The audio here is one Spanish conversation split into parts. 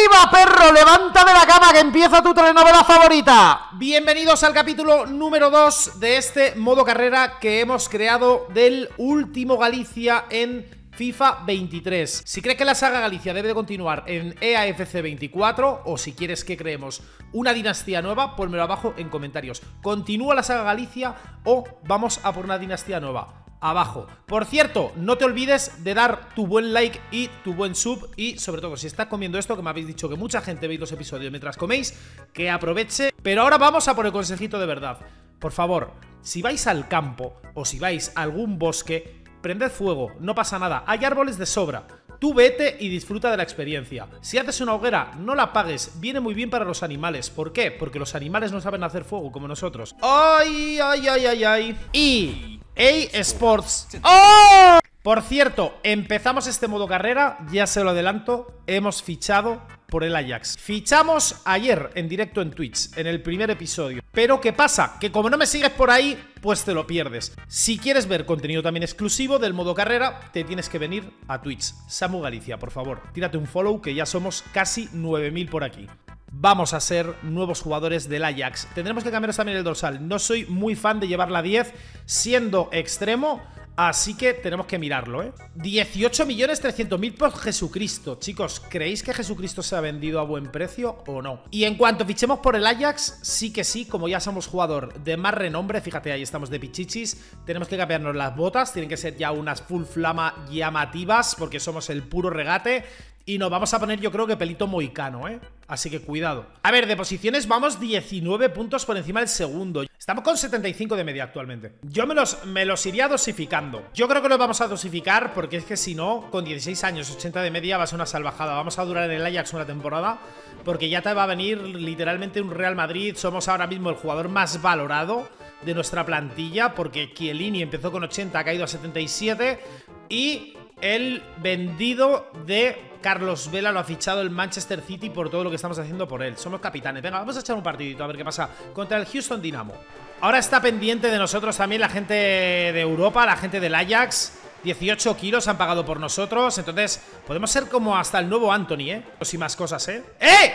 ¡Arriba, perro! ¡Levanta de la cama que empieza tu telenovela favorita! Bienvenidos al capítulo número 2 de este modo carrera que hemos creado del último Galicia en FIFA 23. Si crees que la saga Galicia debe de continuar en EAFC 24 o si quieres que creemos una dinastía nueva, ponmelo abajo en comentarios. ¿Continúa la saga Galicia o vamos a por una dinastía nueva? Abajo. Por cierto, no te olvides de dar tu buen like y tu buen sub y sobre todo si estás comiendo esto, que me habéis dicho que mucha gente veis los episodios mientras coméis, que aproveche. Pero ahora vamos a por el consejito de verdad. Por favor, si vais al campo o si vais a algún bosque, prended fuego, no pasa nada, hay árboles de sobra. Tú vete y disfruta de la experiencia. Si haces una hoguera, no la apagues. Viene muy bien para los animales. ¿Por qué? Porque los animales no saben hacer fuego como nosotros. ¡Ay, ay, ay, ay, ay! Y EA Sports. ¡Oh! Por cierto, empezamos este modo carrera, ya se lo adelanto, hemos fichado por el Ajax. Fichamos ayer en directo en Twitch, en el primer episodio. Pero ¿qué pasa? Que como no me sigues por ahí, pues te lo pierdes. Si quieres ver contenido también exclusivo del modo carrera, te tienes que venir a Twitch. Samu Galicia, por favor, tírate un follow que ya somos casi 9000 por aquí vamos a ser nuevos jugadores del Ajax. Tendremos que cambiaros también el dorsal. No soy muy fan de llevar la 10 siendo extremo, así que tenemos que mirarlo, ¿eh? 18.300.000 por Jesucristo. Chicos, ¿creéis que Jesucristo se ha vendido a buen precio o no? Y en cuanto fichemos por el Ajax, sí que sí, como ya somos jugador de más renombre, fíjate, ahí estamos de pichichis, tenemos que cambiarnos las botas, tienen que ser ya unas full flama llamativas, porque somos el puro regate. Y nos vamos a poner yo creo que pelito moicano, ¿eh? Así que cuidado. A ver, de posiciones vamos 19 puntos por encima del segundo. Estamos con 75 de media actualmente. Yo me los, me los iría dosificando. Yo creo que los vamos a dosificar porque es que si no, con 16 años, 80 de media va a ser una salvajada. Vamos a durar en el Ajax una temporada porque ya te va a venir literalmente un Real Madrid. Somos ahora mismo el jugador más valorado de nuestra plantilla porque Chiellini empezó con 80, ha caído a 77 y el vendido de Carlos Vela lo ha fichado el Manchester City por todo lo que estamos haciendo por él. Somos capitanes. Venga, vamos a echar un partidito a ver qué pasa contra el Houston Dynamo. Ahora está pendiente de nosotros también la gente de Europa, la gente del Ajax. 18 kilos han pagado por nosotros. Entonces, podemos ser como hasta el nuevo Anthony, ¿eh? O si más cosas, ¿eh? ¡Eh!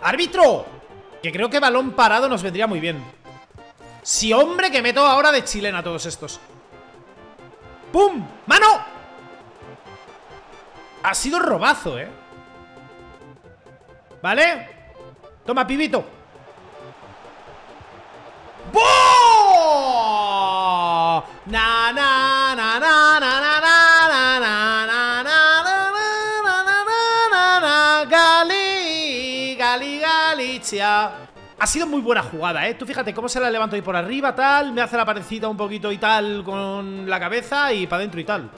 ¡Árbitro! Que creo que balón parado nos vendría muy bien. Sí, hombre, que meto ahora de chilena a todos estos. ¡Pum! ¡Mano! Ha sido robazo, ¿eh? ¿Vale? Toma, pibito ¡Boh! Na na na na na na na na na na na na Gali, Gali, Galicia ha sido muy buena jugada, ¿eh? Tú fíjate cómo se la levanto ahí por arriba, tal Me hace la parecida un poquito y tal con la cabeza Y para adentro y tal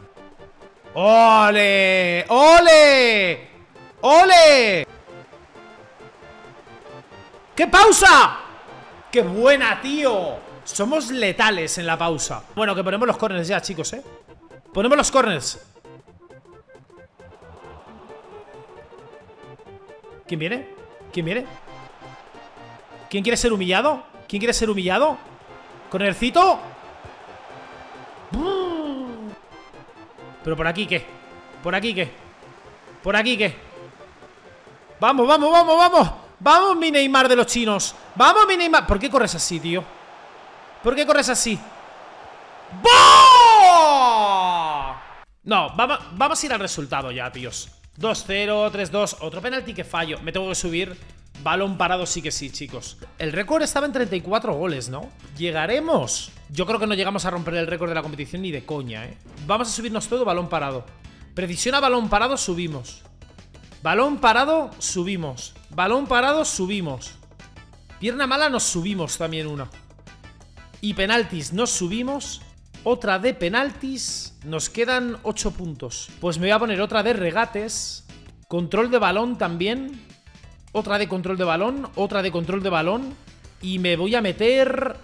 ¡Ole! ¡Ole! ¡Ole! ¡Qué pausa! ¡Qué buena, tío! Somos letales en la pausa Bueno, que ponemos los corners ya, chicos, ¿eh? Ponemos los corners ¿Quién viene? ¿Quién viene? ¿Quién quiere ser humillado? ¿Quién quiere ser humillado? ¿Cornercito? ¿Pero por aquí qué? ¿Por aquí qué? ¿Por aquí qué? ¡Vamos, vamos, vamos, vamos! ¡Vamos, mi Neymar de los chinos! ¡Vamos, mi Neymar! ¿Por qué corres así, tío? ¿Por qué corres así? No, vamos, vamos a ir al resultado ya, tíos 2-0, 3-2 Otro penalti que fallo Me tengo que subir Balón parado sí que sí, chicos. El récord estaba en 34 goles, ¿no? ¿Llegaremos? Yo creo que no llegamos a romper el récord de la competición ni de coña, ¿eh? Vamos a subirnos todo balón parado. Precisión a balón parado, subimos. Balón parado, subimos. Balón parado, subimos. Pierna mala, nos subimos también una. Y penaltis, nos subimos. Otra de penaltis Nos quedan 8 puntos. Pues me voy a poner otra de regates. Control de balón también otra de control de balón, otra de control de balón. Y me voy a meter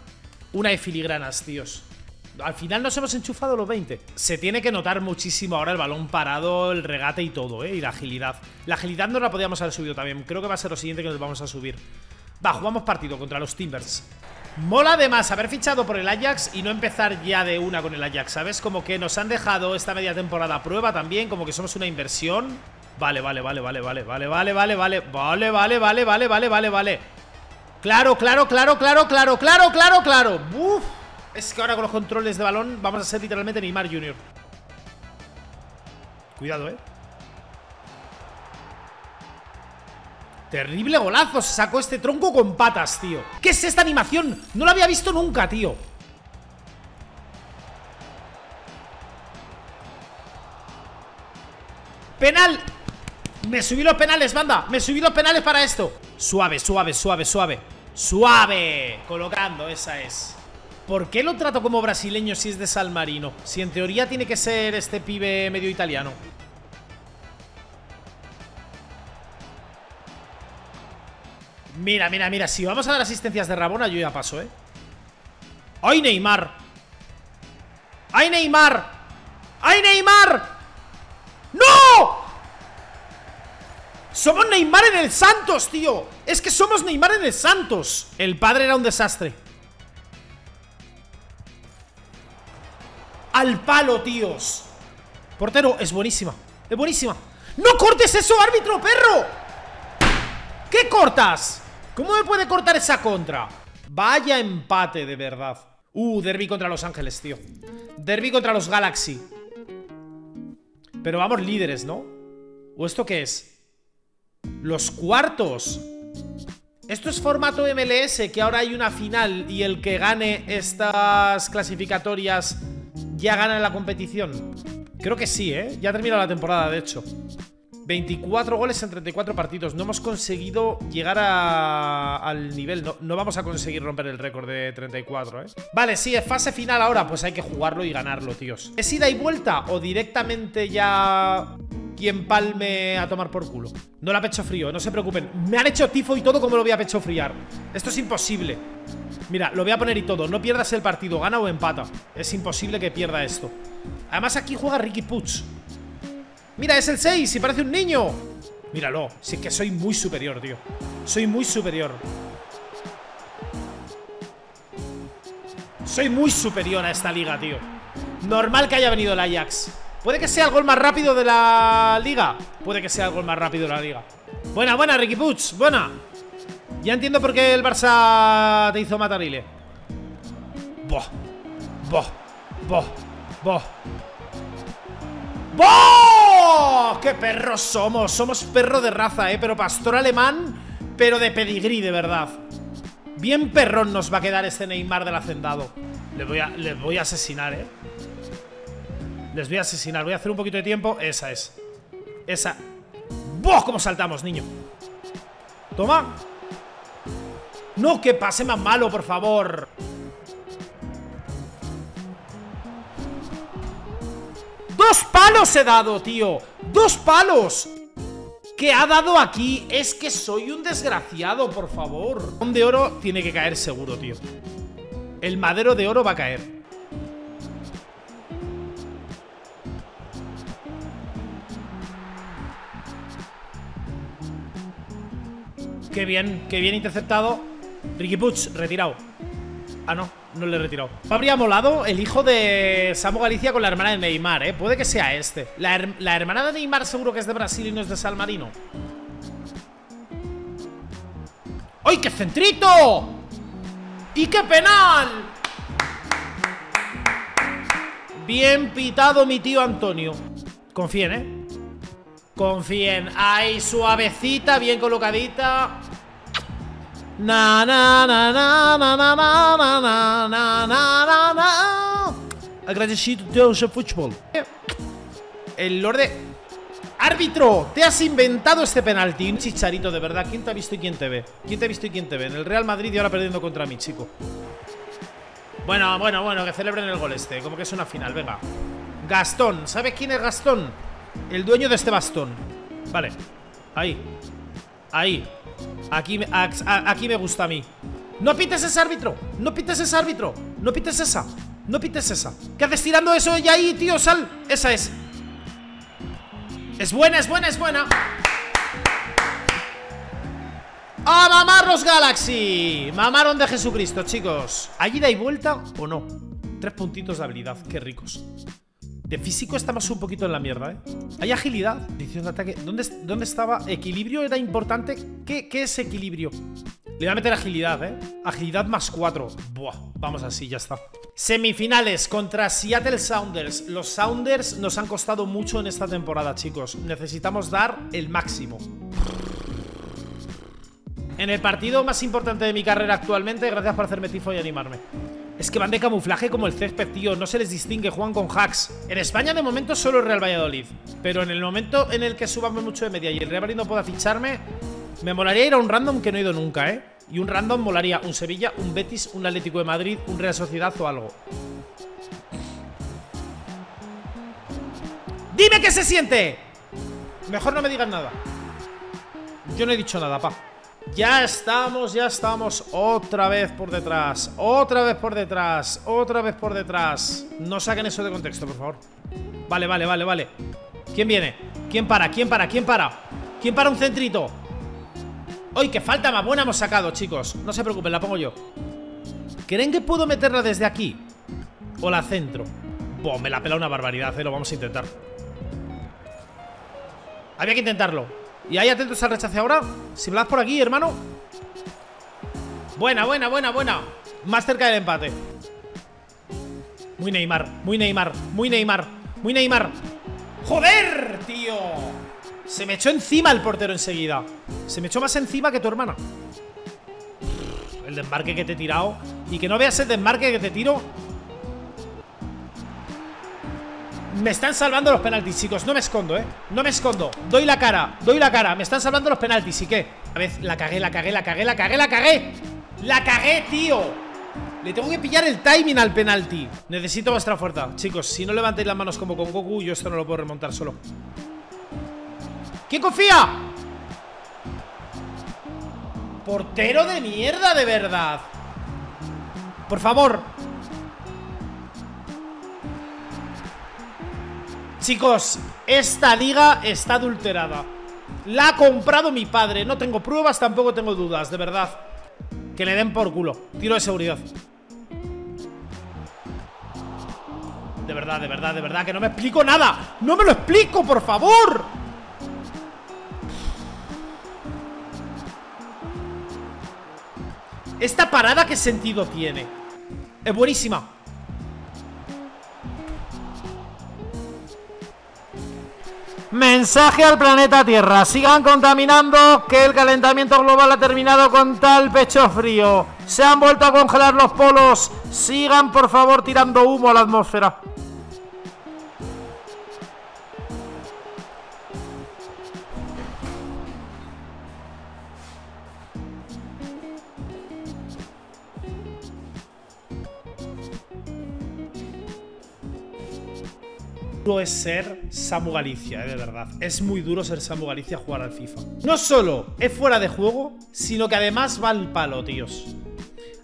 una de filigranas, tíos. Al final nos hemos enchufado los 20. Se tiene que notar muchísimo ahora el balón parado, el regate y todo, ¿eh? Y la agilidad. La agilidad no la podíamos haber subido también. Creo que va a ser lo siguiente que nos vamos a subir. Va, jugamos partido contra los Timbers. Mola además haber fichado por el Ajax y no empezar ya de una con el Ajax, ¿sabes? Como que nos han dejado esta media temporada a prueba también, como que somos una inversión. Vale, vale, vale, vale, vale, vale, vale, vale, vale, vale, vale, vale, vale, vale, vale, vale. Claro, claro, claro, claro, claro, claro, claro, claro. Uf. Es que ahora con los controles de balón vamos a ser literalmente Neymar Jr. Cuidado, eh. Terrible golazo, se sacó este tronco con patas, tío ¿Qué es esta animación? No la había visto nunca, tío ¡Penal! Me subí los penales, banda Me subí los penales para esto Suave, suave, suave, suave Suave Colocando, esa es ¿Por qué lo trato como brasileño si es de San Marino? Si en teoría tiene que ser este pibe medio italiano Mira, mira, mira Si vamos a dar asistencias de Rabona yo ya paso, ¿eh? ¡Ay, Neymar! ¡Ay, Neymar! ¡Ay, Neymar! ¡No! Somos Neymar en el Santos, tío Es que somos Neymar en el Santos El padre era un desastre Al palo, tíos Portero, es buenísima Es buenísima ¡No cortes eso, árbitro, perro! ¿Qué cortas? ¿Cómo me puede cortar esa contra? Vaya empate, de verdad Uh, derby contra Los Ángeles, tío Derby contra los Galaxy Pero vamos líderes, ¿no? ¿O esto qué es? Los cuartos Esto es formato MLS Que ahora hay una final Y el que gane estas clasificatorias Ya gana la competición Creo que sí, ¿eh? Ya ha terminado la temporada, de hecho 24 goles en 34 partidos. No hemos conseguido llegar al nivel. No, vamos a conseguir romper el récord de 34, ¿eh? Vale, sí, es fase final ahora. Pues hay que jugarlo y ganarlo, tíos. ¿Es ida y vuelta o directamente ya quien palme a tomar por culo? No la pecho frío, no se preocupen. Me han hecho tifo y todo como lo voy a pecho friar. Esto es imposible. Mira, lo voy a poner y todo. No pierdas el partido, gana o empata. Es imposible que pierda esto. Además aquí juega Ricky Puch. Mira, es el 6 y parece un niño Míralo, si es que soy muy superior, tío Soy muy superior Soy muy superior a esta liga, tío Normal que haya venido el Ajax Puede que sea el gol más rápido de la liga Puede que sea el gol más rápido de la liga Buena, buena, Ricky Puig, buena Ya entiendo por qué el Barça te hizo matar Ile Boh Boh Boh Boh ¡Oh! ¡Qué perros somos! Somos perro de raza, ¿eh? Pero pastor alemán, pero de pedigrí, de verdad. Bien perrón nos va a quedar este Neymar del hacendado. Les voy a, les voy a asesinar, ¿eh? Les voy a asesinar. Voy a hacer un poquito de tiempo. Esa es. Esa. ¡Boh! ¿Cómo saltamos, niño? Toma. No, que pase más malo, por favor. ¡Dos palos he dado, tío! ¡Dos palos! ¿Qué ha dado aquí? Es que soy un desgraciado, por favor de oro tiene que caer seguro, tío El madero de oro va a caer Qué bien, qué bien interceptado Ricky Puch, retirado Ah, no no le he retirado. Habría molado el hijo de Samu Galicia con la hermana de Neymar, ¿eh? Puede que sea este. La, hermana de Neymar seguro que es de Brasil y no es de San Marino. ¡Ay, qué centrito! ¡Y qué penal! Bien pitado mi tío Antonio. Confíen, ¿eh? Confíen. Ahí, suavecita, bien colocadita. Na na na na na na na na na na na na Agradecido Deus fútbol. El Lorde. ¡Árbitro! Te has inventado este penalti. Un chicharito, de verdad. ¿Quién te ha visto y quién te ve? ¿Quién te ha visto y quién te ve? En el Real Madrid y ahora perdiendo contra mí, chico. Bueno, bueno, bueno, que celebren el gol este. Como que es una final, venga. Gastón. ¿Sabes quién es Gastón? El dueño de este bastón. Vale. Ahí. Ahí. Aquí, aquí me gusta a mí No pites ese árbitro No pites ese árbitro No pites esa No pites esa ¿Qué haces tirando eso ya ahí, tío? Sal Esa es Es buena, es buena, es buena ¡A mamar los Galaxy! Mamaron de Jesucristo, chicos ¿Hay ida y vuelta o no? Tres puntitos de habilidad, qué ricos De físico estamos un poquito en la mierda, ¿eh? Hay agilidad, decisión de ataque. ¿Dónde, ¿Dónde, estaba? Equilibrio era importante. ¿Qué, ¿Qué, es equilibrio? Le voy a meter agilidad, ¿eh? Agilidad más 4. Buah, vamos así, ya está. Semifinales contra Seattle Sounders. Los Sounders nos han costado mucho en esta temporada, chicos. Necesitamos dar el máximo. En el partido más importante de mi carrera actualmente, gracias por hacerme tifo y animarme. Es que van de camuflaje como el césped, tío. No se les distingue, juegan con hacks. En España, de momento, solo el Real Valladolid. Pero en el momento en el que subamos mucho de media y el Real Valladolid no pueda ficharme, me molaría ir a un random que no he ido nunca, ¿eh? Y un random molaría un Sevilla, un Betis, un Atlético de Madrid, un Real Sociedad o algo. ¡Dime qué se siente! Mejor no me digas nada. Yo no he dicho nada, pa. Ya estamos, ya estamos Otra vez por detrás Otra vez por detrás Otra vez por detrás No saquen eso de contexto, por favor Vale, vale, vale, vale ¿Quién viene? ¿Quién para? ¿Quién para? ¿Quién para? ¿Quién para un centrito? ¡Uy, que falta más buena hemos sacado, chicos! No se preocupen, la pongo yo ¿Creen que puedo meterla desde aquí? ¿O la centro? Buah, me la pela una barbaridad, eh, lo vamos a intentar Había que intentarlo y ahí atentos al rechace ahora. Si das por aquí, hermano. Buena, buena, buena, buena. Más cerca del empate. Muy Neymar, muy Neymar Muy Neymar, muy Neymar. ¡Joder, tío! Se me echó encima el portero enseguida. Se me echó más encima que tu hermana. El desmarque que te he tirado. Y que no veas el desmarque que te tiro Me están salvando los penaltis, chicos No me escondo, ¿eh? No me escondo Doy la cara, doy la cara Me están salvando los penaltis ¿Y qué? A ver, la cagué, la cagué, la cagué, la cagué, la cagué ¡La cagué, tío! Le tengo que pillar el timing al penalti Necesito vuestra fuerza Chicos, si no levantáis las manos como con Goku Yo esto no lo puedo remontar solo ¿Quién confía? Portero de mierda, de verdad Por favor Chicos, esta liga está adulterada. La ha comprado mi padre. No tengo pruebas, tampoco tengo dudas, de verdad. Que le den por culo. Tiro de seguridad. De verdad, de verdad, de verdad Que no me explico nada. ¡No me lo explico, por favor! ¿Esta parada qué sentido tiene? Es buenísima Mensaje al planeta Tierra. Sigan contaminando que el calentamiento global ha terminado con tal pecho frío. Se han vuelto a congelar los polos. Sigan por favor tirando humo a la atmósfera. Es ser Samu Galicia, eh, de verdad. Es muy duro ser Samu Galicia jugar al FIFA. No solo es fuera de juego, sino que además va al palo, tíos.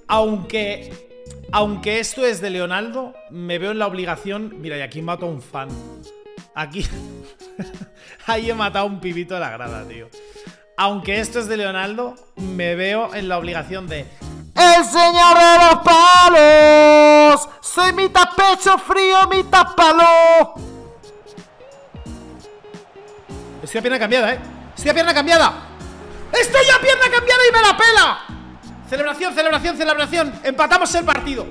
Aunque... Aunque esto es de Leonardo, me veo en la obligación... Mira, y aquí mato a un fan. Aquí... Ahí he matado a un pibito de la grada, tío. Aunque esto es de Leonardo, me veo en la obligación de... ¡El señor de los palos! ¡Soy mitad pecho frío, mitad palo! Estoy a pierna cambiada, eh Estoy a pierna cambiada Estoy a pierna cambiada y me la pela Celebración, celebración, celebración Empatamos el partido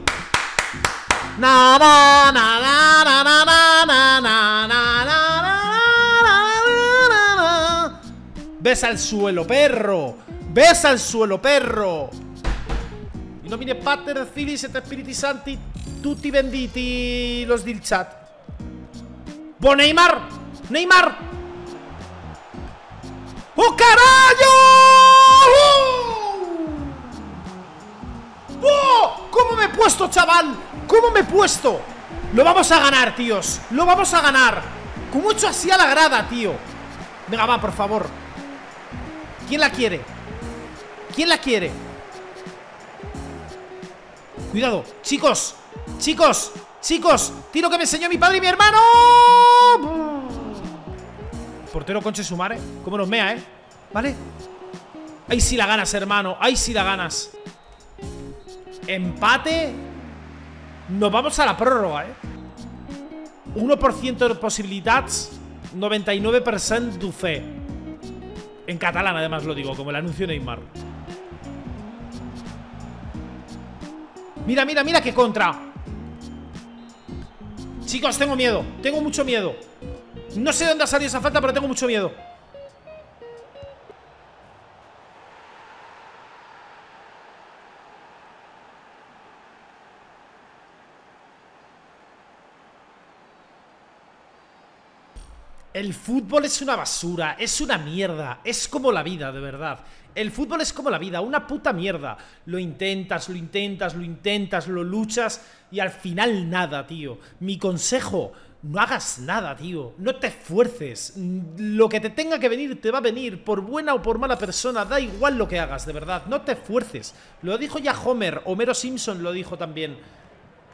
na, na, na, Besa al suelo, perro Besa al suelo, perro Y no mire Pater, Cilis, et Spiriti Santi Tutti benditi Los del chat Bo Neymar Neymar ¡Oh, carajo! ¡Oh! ¿Cómo me he puesto, chaval? ¿Cómo me he puesto? Lo vamos a ganar, tíos Lo vamos a ganar ¿Cómo he hecho así a la grada, tío? Venga, va, por favor ¿Quién la quiere? ¿Quién la quiere? Cuidado, chicos Chicos, chicos Tiro que me enseñó mi padre y mi hermano Portero Conche Sumare. ¿Cómo nos mea, eh? ¿Vale? Ahí sí la ganas, hermano. Ahí sí la ganas. Empate. Nos vamos a la prórroga, eh. 1% de posibilidades, 99% de fe. En catalán, además lo digo, como el anuncio Neymar. Mira, mira, mira qué contra. Chicos, tengo miedo. Tengo mucho miedo. No sé dónde ha salido esa falta, pero tengo mucho miedo. El fútbol es una basura, es una mierda, es como la vida, de verdad. El fútbol es como la vida, una puta mierda. Lo intentas, lo intentas, lo intentas, lo luchas y al final nada, tío. Mi consejo, no hagas nada, tío. No te esfuerces. Lo que te tenga que venir te va a venir, por buena o por mala persona. Da igual lo que hagas, de verdad. No te esfuerces. Lo dijo ya Homer, Homero Simpson lo dijo también.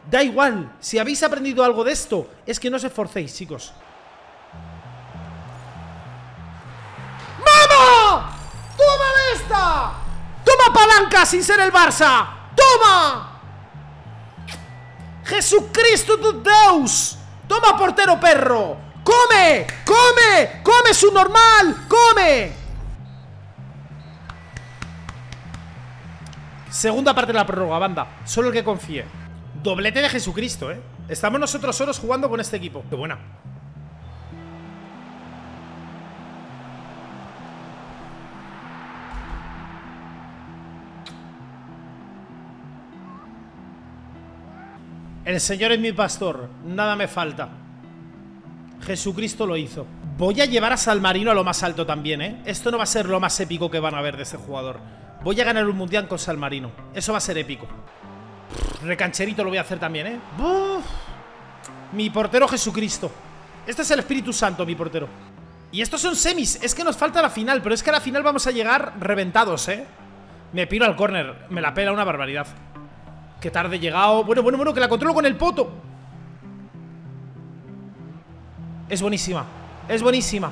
Da igual. Si habéis aprendido algo de esto, es que no os esforcéis, chicos. ¡Toma palanca sin ser el Barça! ¡Toma! ¡Jesucristo de Deus! ¡Toma portero perro! ¡Come! ¡Come! ¡Come su normal! ¡Come! Segunda parte de la prórroga, banda Solo el que confíe Doblete de Jesucristo, eh Estamos nosotros solos jugando con este equipo Qué buena El Señor es mi pastor, nada me falta. Jesucristo lo hizo. Voy a llevar a Salmarino a lo más alto también, ¿eh? Esto no va a ser lo más épico que van a ver de este jugador. Voy a ganar un mundial con Salmarino. Eso va a ser épico. recancherito lo voy a hacer también, ¿eh? Mi portero Jesucristo. Este es el Espíritu Santo, mi portero. Y estos son semis. Es que nos falta la final, pero es que a la final vamos a llegar reventados, ¿eh? Me piro al córner. Me la pela una barbaridad. Qué tarde he llegado. Bueno, bueno, bueno, que la controlo con el poto. Es buenísima. Es buenísima.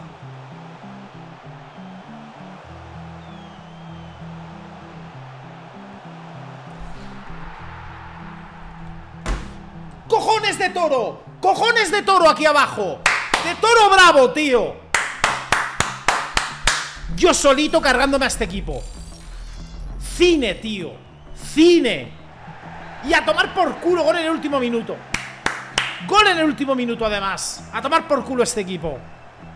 ¡Cojones de toro! ¡Cojones de toro aquí abajo! ¡De toro bravo, tío! Yo solito cargándome a este equipo. Cine, tío. Cine. Y a tomar por culo, gol en el último minuto. Gol en el último minuto además. A tomar por culo este equipo.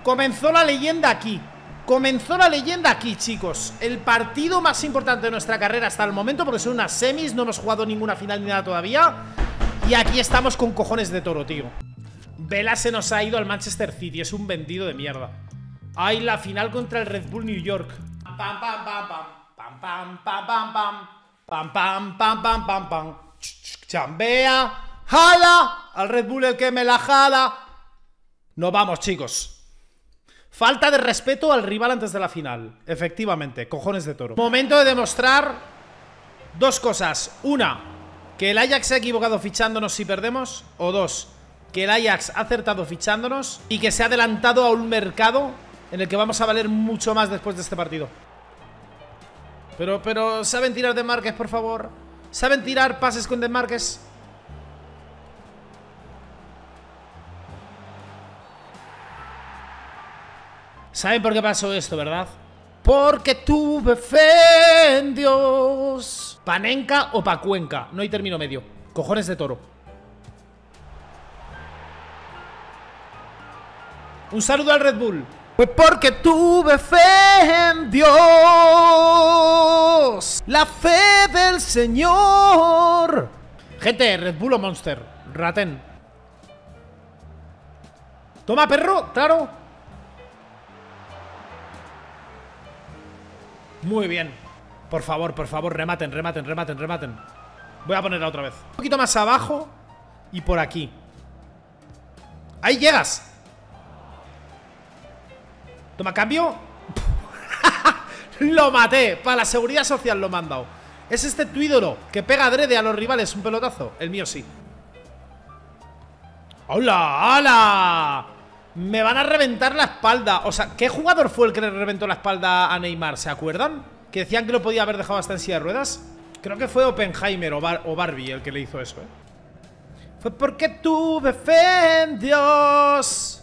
Comenzó la leyenda aquí. Comenzó la leyenda aquí, chicos. El partido más importante de nuestra carrera hasta el momento Porque son unas semis, no hemos jugado ninguna final ni nada todavía. Y aquí estamos con cojones de toro, tío. Vela se nos ha ido al Manchester City Es un vendido de mierda. Ay, la final contra el Red Bull New York. Pam, pam, pam, pam. Pam, pam, pam, pam, pam. Pam, pam, pam, pam, pam, pam Chambea. Jala. Al Red Bull el que me la jala. No vamos, chicos. Falta de respeto al rival antes de la final. Efectivamente, cojones de toro. Momento de demostrar dos cosas. Una, que el Ajax se ha equivocado fichándonos si perdemos. O dos, que el Ajax ha acertado fichándonos y que se ha adelantado a un mercado en el que vamos a valer mucho más después de este partido. Pero, pero, ¿saben tirar de Márquez, por favor? ¿Saben tirar pases con desmarques? ¿Saben por qué pasó esto, verdad? Porque tuve fe en Dios. ¿Panenca o Pacuenca? No hay término medio. Cojones de toro. Un saludo al Red Bull. Fue porque tuve fe en Dios, la fe del Señor. Gente, Red Bull o Monster, Raten. Toma, perro, claro. Muy bien. Por favor, por favor, rematen, rematen, rematen, rematen. Voy a ponerla otra vez. Un poquito más abajo y por aquí. ¡Ahí llegas! Toma, cambio Lo maté, para la seguridad social lo he Es este tu ídolo, que pega adrede a los rivales un pelotazo El mío sí ¡Hola! ¡Hola! Me van a reventar la espalda O sea, ¿qué jugador fue el que le reventó la espalda a Neymar? ¿Se acuerdan? Que decían que lo podía haber dejado hasta en silla de ruedas Creo que fue Oppenheimer o, o Barbie el que le hizo eso, ¿eh? Fue porque tuve fe en Dios.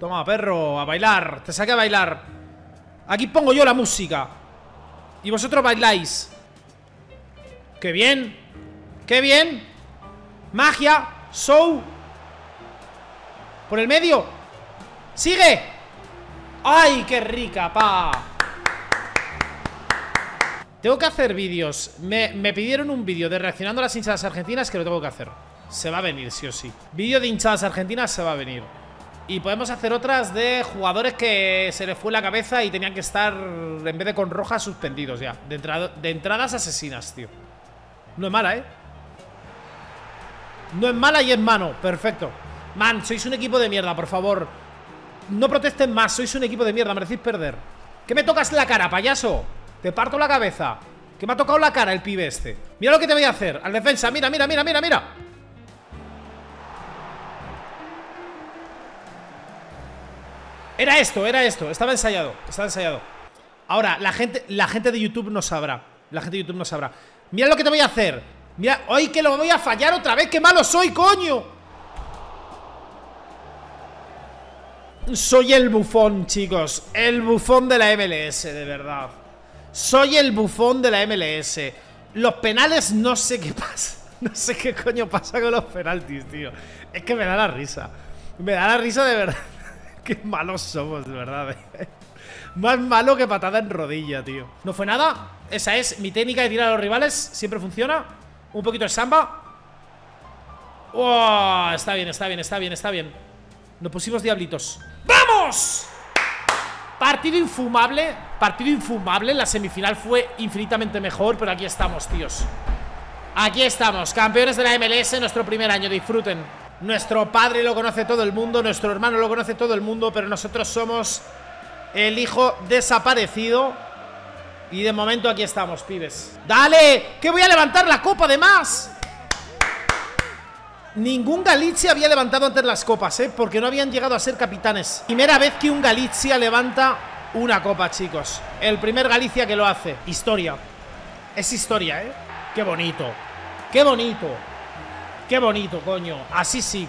Toma, perro, a bailar. Te saqué a bailar. Aquí pongo yo la música. Y vosotros bailáis. ¡Qué bien! ¡Qué bien! Magia, show. Por el medio. ¡Sigue! ¡Ay, qué rica, pa! Tengo que hacer vídeos. Me, me pidieron un vídeo de reaccionando a las hinchadas argentinas que lo tengo que hacer. Se va a venir, sí o sí Vídeo de hinchadas argentinas se va a venir Y podemos hacer otras de jugadores que se les fue la cabeza y tenían que estar, en vez de con rojas, suspendidos ya. De, entradas asesinas, tío. No es mala, ¿eh? No es mala y es mano, perfecto. Man, sois un equipo de mierda, por favor. No protesten más, sois un equipo de mierda, merecéis perder. ¿Qué me tocas la cara, payaso? Te parto la cabeza. Que me ha tocado la cara el pibe este. Mira lo que te voy a hacer, al defensa, mira, mira, mira, mira, mira Era esto, era esto, estaba ensayado Estaba ensayado. Ahora, la gente, la gente de YouTube no sabrá. La gente de YouTube no sabrá. Mira lo que te voy a hacer. Mira, ¡ay, que lo voy a fallar otra vez! ¡Qué malo soy, coño! Soy el bufón, chicos. El bufón de la MLS, de verdad. Soy el bufón de la MLS Los penales no sé qué pasa. No sé qué coño pasa con los penaltis, tío. Es que me da la risa. Me da la risa de verdad Qué malos somos, de verdad. Eh. Más malo que patada en rodilla, tío. ¿No fue nada? Esa es mi técnica de tirar a los rivales. Siempre funciona. Un poquito de samba. ¡Oh! Está bien, está bien, está bien, está bien. Nos pusimos diablitos. ¡Vamos! Partido infumable. Partido infumable. La semifinal fue infinitamente mejor, pero aquí estamos, tíos. Aquí estamos, campeones de la MLS, nuestro primer año. Disfruten. Nuestro padre lo conoce todo el mundo, nuestro hermano lo conoce todo el mundo, pero nosotros somos el hijo desaparecido. Y de momento aquí estamos, pibes. ¡Dale! ¡Que voy a levantar la copa además! Ningún Galicia había levantado antes las copas, ¿eh? Porque no habían llegado a ser capitanes. Primera vez que un Galicia levanta una copa, chicos. El primer Galicia que lo hace. Historia. Es historia, ¿eh? Qué bonito. Qué bonito. Qué bonito, coño. Así sí.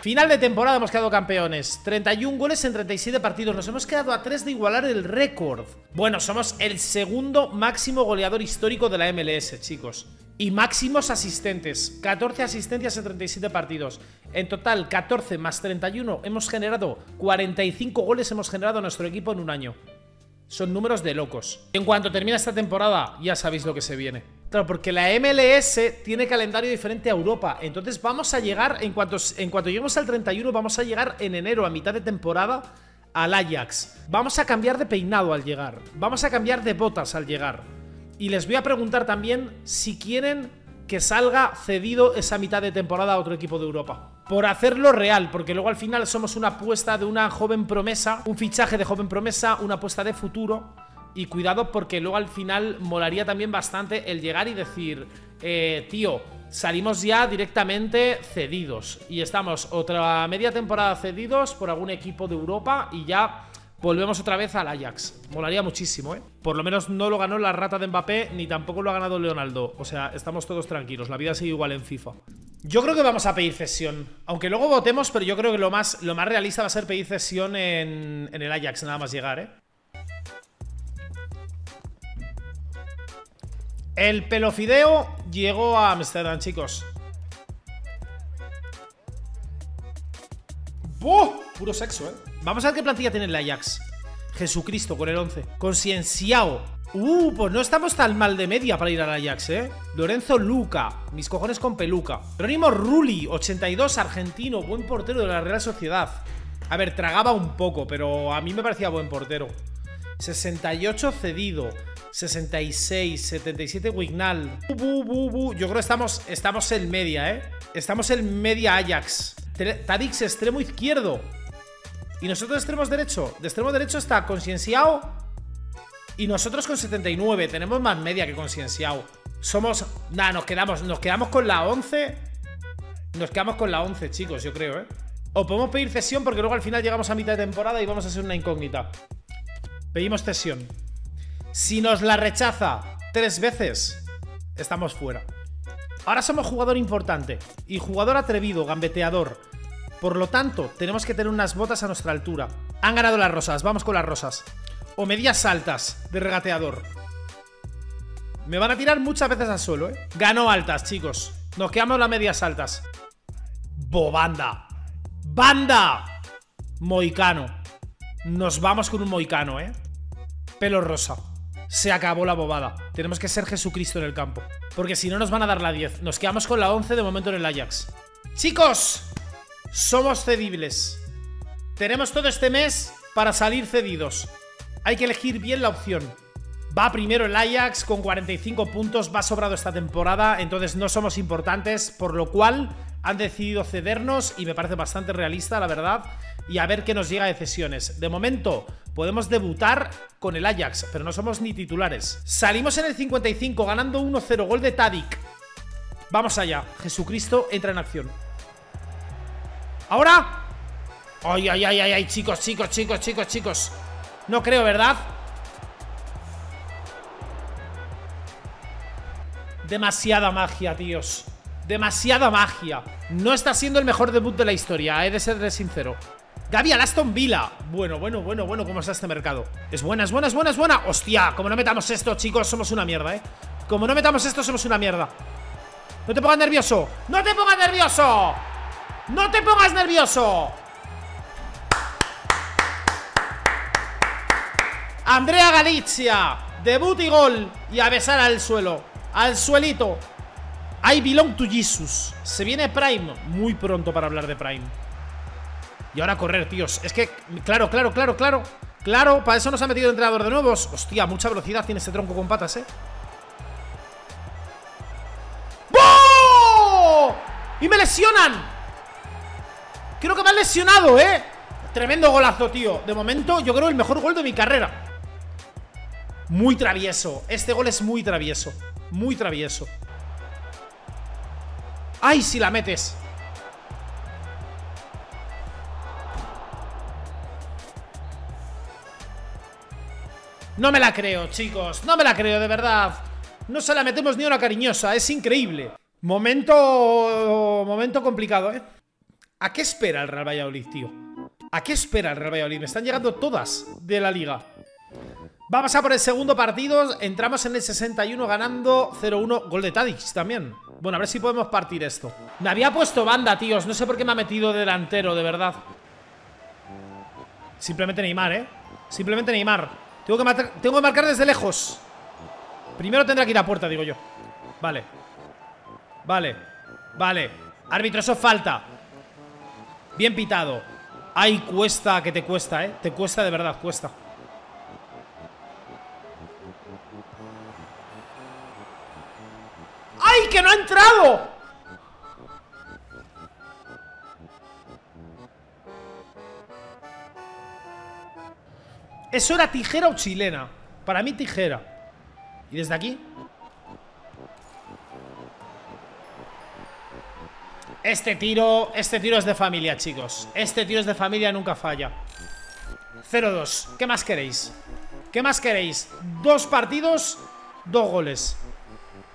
Final de temporada hemos quedado campeones. 31 goles en 37 partidos. Nos hemos quedado a 3 de igualar el récord. Bueno, somos el segundo máximo goleador histórico de la MLS, chicos. Y máximos asistentes. 14 asistencias en 37 partidos. En total, 14 más 31 Hemos generado 45 goles Hemos generado nuestro equipo en un año. Son números de locos. En cuanto termine esta temporada, ya sabéis lo que se viene Claro, porque la MLS tiene calendario diferente a Europa. Entonces vamos a llegar, en cuanto, en lleguemos al 31, vamos a llegar en enero, a mitad de temporada, al Ajax. Vamos a cambiar de peinado al llegar. Vamos a cambiar de botas al llegar. Y les voy a preguntar también si quieren que salga cedido esa mitad de temporada a otro equipo de Europa. Por hacerlo real, porque luego al final somos una apuesta de una joven promesa, un fichaje de joven promesa, una apuesta de futuro y cuidado porque luego al final molaría también bastante el llegar y decir, eh, tío, salimos ya directamente cedidos. Y estamos otra media temporada cedidos por algún equipo de Europa y ya volvemos otra vez al Ajax. Molaría muchísimo, ¿eh? Por lo menos no lo ganó la rata de Mbappé ni tampoco lo ha ganado Leonardo. O sea, estamos todos tranquilos. La vida sigue igual en FIFA. Yo creo que vamos a pedir cesión. Aunque luego votemos, pero yo creo que lo más, lo más realista va a ser pedir cesión en, en el Ajax, nada más llegar, ¿eh? El pelofideo llegó a Amsterdam, chicos. ¡Buh! Puro sexo, ¿eh? Vamos a ver qué plantilla tiene el Ajax. Jesucristo con el 11. Concienciao. Uh, pues no estamos tan mal de media para ir al Ajax, ¿eh? Lorenzo Luca. Mis cojones con peluca. Jerónimo Rulli, 82, argentino. Buen portero de la Real Sociedad. A ver, tragaba un poco, pero a mí me parecía buen portero. 68 cedido. 66, 77 Wignal. Yo creo que estamos, estamos en media, ¿eh? Estamos en media Ajax. Tadix extremo izquierdo. Y nosotros extremo derecho. De extremo derecho está Concienciao. Y nosotros con 79. Tenemos más media que Concienciao. Somos... Nada, nos quedamos, nos quedamos con la 11. Nos quedamos con la 11, chicos, yo creo, ¿eh? O podemos pedir cesión porque luego al final llegamos a mitad de temporada y vamos a ser una incógnita. Pedimos cesión. Si nos la rechaza tres veces, estamos fuera. Ahora somos jugador importante y jugador atrevido, gambeteador. Por lo tanto, tenemos que tener unas botas a nuestra altura. Han ganado las rosas, vamos con las rosas. O medias altas de regateador. Me van a tirar muchas veces al suelo, ¿eh? Ganó altas, chicos. Nos quedamos las medias altas. Bobanda. ¡Banda! Moicano. Nos vamos con un moicano, ¿eh? Pelo rosa. Se acabó la bobada. Tenemos que ser Jesucristo en el campo. Porque si no nos van a dar la 10. Nos quedamos con la 11 de momento en el Ajax. ¡Chicos! Somos cedibles. Tenemos todo este mes para salir cedidos. Hay que elegir bien la opción. Va primero el Ajax con 45 puntos, va sobrado esta temporada, entonces no somos importantes, por lo cual han decidido cedernos y me parece bastante realista, la verdad, y a ver qué nos llega de cesiones. De momento, podemos debutar con el Ajax, pero no somos ni titulares. Salimos en el 55, ganando 1-0, gol de Tadic. Vamos allá, Jesucristo entra en acción. ¿Ahora? Ay, ay, ay, ay, ay, chicos, chicos, chicos, chicos, chicos No creo, ¿verdad? Demasiada magia, tíos Demasiada magia No está siendo el mejor debut de la historia He de ser sincero Gaby al Aston Villa Bueno, bueno, bueno, bueno ¿Cómo está este mercado? Es buena, es buena, es buena, es buena Hostia, como no metamos esto, chicos Somos una mierda, ¿eh? Como no metamos esto, somos una mierda No te pongas nervioso ¡No te pongas nervioso! ¡No te pongas nervioso! Andrea Galizia Debut y gol Y a besar al suelo Al suelito I belong to Jesus Se viene Prime Muy pronto para hablar de Prime Y ahora correr, tíos. Es que, claro, claro, claro, claro. Claro, para eso nos ha metido el entrenador de nuevos. Hostia, mucha velocidad tiene este tronco con patas, eh. ¡Y me lesionan! Creo que me han lesionado, ¿eh? Tremendo golazo, tío. De momento, yo creo el mejor gol de mi carrera. Muy travieso. Este gol es muy travieso. Muy travieso. ¡Ay, si la metes! No me la creo, chicos No me la creo, de verdad No se la metemos ni una cariñosa Es increíble Momento... Momento complicado, ¿eh? ¿A qué espera el Real Valladolid, tío? ¿A qué espera el Real Valladolid? Me están llegando todas de la liga Vamos a por el segundo partido Entramos en el 61 ganando 0-1 Gol de Tadic también Bueno, a ver si podemos partir esto Me había puesto banda, tíos No sé por qué me ha metido delantero, de verdad Simplemente Neymar, ¿eh? Simplemente Neymar Tengo que, marcar desde lejos. Primero tendrá que ir a puerta, digo yo. Vale. Vale. Vale. Árbitro, eso falta. Bien pitado. Ay, cuesta, que te cuesta, ¿eh? Te cuesta de verdad, cuesta. ¡Ay, que no ha entrado! ¿Eso era tijera o chilena? Para mí tijera ¿Y desde aquí? Este tiro, este tiro es de familia, chicos Este tiro es de familia, nunca falla 0-2, ¿qué más queréis? ¿Qué más queréis? Dos partidos, dos goles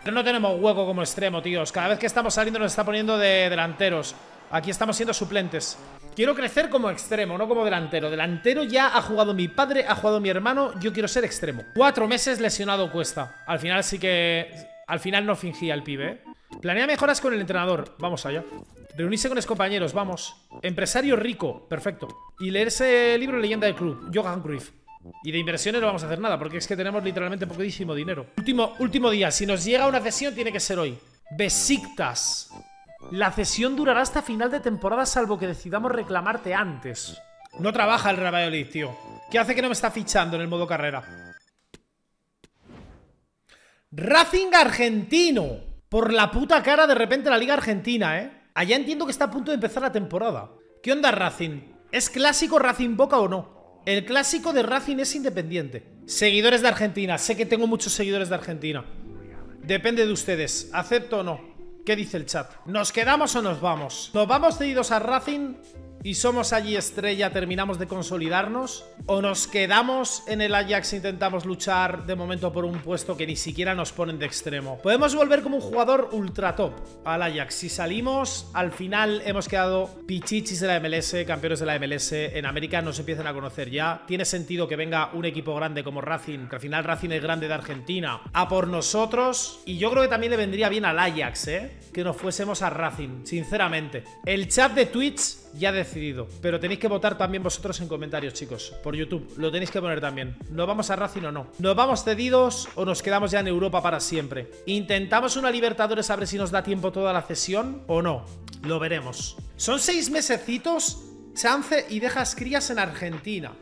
Pero no tenemos hueco como extremo, tíos Cada vez que estamos saliendo nos está poniendo de delanteros Aquí estamos siendo suplentes Quiero crecer como extremo, no como delantero Delantero ya ha jugado mi padre, ha jugado mi hermano Yo quiero ser extremo Cuatro meses lesionado cuesta Al final sí que... Al final no fingía el pibe, ¿eh? Planea mejoras con el entrenador. Vamos allá. Reunirse con los compañeros, vamos. Empresario rico, perfecto. Y leerse el libro Leyenda del Club, Johan Cruyff. Y de inversiones no vamos a hacer nada, porque es que tenemos literalmente poquísimo dinero. Último, último día, si nos llega una cesión tiene que ser hoy. Besiktas. La cesión durará hasta final de temporada salvo que decidamos reclamarte antes. No trabaja el Real tío. ¿Qué hace que no me está fichando en el modo carrera? Racing Argentino. Por la puta cara de repente la Liga Argentina, ¿eh? Allá entiendo que está a punto de empezar la temporada. ¿Qué onda Racing? ¿Es clásico Racing Boca o no? El clásico de Racing es independiente. Seguidores de Argentina. Sé que tengo muchos seguidores de Argentina. Depende de ustedes. ¿Acepto o no? ¿Qué dice el chat? ¿Nos quedamos o nos vamos? ¿Nos vamos cedidos a Racing y somos allí estrella, terminamos de consolidarnos? ¿O nos quedamos en el Ajax e intentamos luchar de momento por un puesto que ni siquiera nos ponen de extremo? Podemos volver como un jugador ultra top al Ajax. Si salimos, al final hemos quedado pichichis de la MLS, campeones de la MLS. En América nos empiezan a conocer ya. Tiene sentido que venga un equipo grande como Racing, que al final Racing es grande de Argentina, a por nosotros. Y yo creo que también le vendría bien al Ajax, ¿eh? Que nos fuésemos a Racing, sinceramente. El chat de Twitch ya decidido. Pero tenéis que votar también vosotros en comentarios, chicos. Por YouTube. Lo tenéis que poner también. ¿Nos vamos a Racing o no? ¿Nos vamos cedidos o nos quedamos ya en Europa para siempre? ¿Intentamos una Libertadores a ver si nos da tiempo toda la cesión o no? Lo veremos. Son seis mesecitos, chance y dejas crías en Argentina.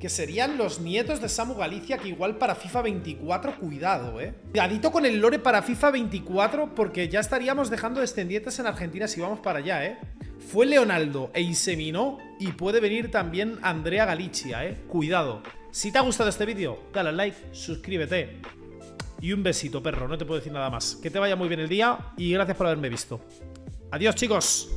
Que serían los nietos de Samu Galicia, que igual para FIFA 24, cuidado, ¿eh? Cuidadito con el lore para FIFA 24, porque ya estaríamos dejando descendientes en Argentina si vamos para allá, ¿eh? Fue Leonardo e inseminó y puede venir también Andrea Galicia, ¿eh? Cuidado. Si te ha gustado este vídeo, dale al like, suscríbete. Y un besito, perro, no te puedo decir nada más. Que te vaya muy bien el día y gracias por haberme visto. Adiós, chicos.